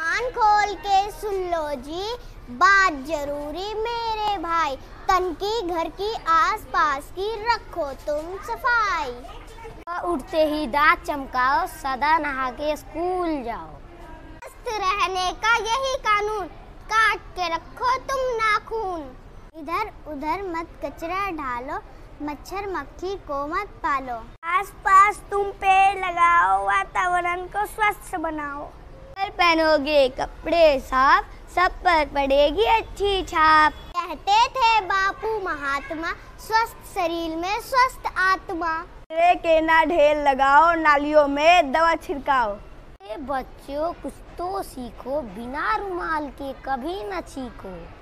कान खोल के सुन लो जी। बात ज़रूरी मेरे भाई। तन की घर की आस पास की रखो तुम सफ़ाई। उठते ही दांत चमकाओ, सदा नहा के स्कूल जाओ। स्वस्थ रहने का यही कानून। काट के रखो तुम नाखून। इधर उधर मत कचरा डालो मच्छर मक्खी को मत पालो। आस पास तुम पेड़ लगाओ, वातावरण को स्वच्छ बनाओ। अगर पहनोगे कपड़े साफ़ सब पर पड़ेगी अच्छी छाप। कहते थे बापू महात्मा स्वस्थ शरीर में स्वस्थ आत्मा। कचरे के ना ढेर लगाओ नालियों में दवा छिड़काओ। बच्चों कुछ तो सीखो बिना रुमाल के कभी न छीको मंजिल